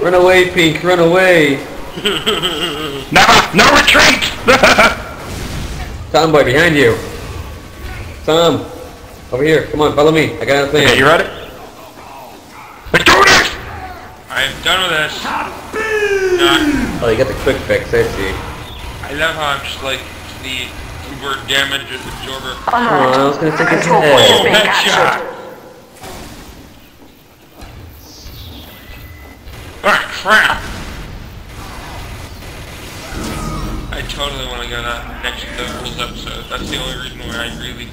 Run away, Pink, run away! Never! No retreat! Tom boy, behind you! Tom! Over here, come on, follow me. I got a plan. okay, you ready? Let's do this! I'm done with this. Nah, Oh, you got the quick fix, I see. I love how I'm just like the uber damage absorber. Oh, I was gonna take his Control point is head. being Ah, crap! I totally want to go to that next Devils episode. That's the only reason why I really